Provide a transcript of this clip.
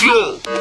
Yeah.